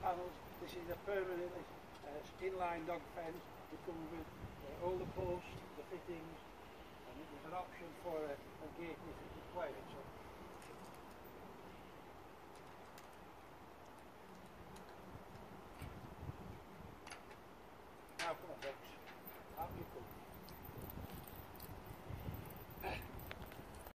panels. This is a permanently uh, inline dog fence. It comes with uh, all the posts, the fittings, and there's an option for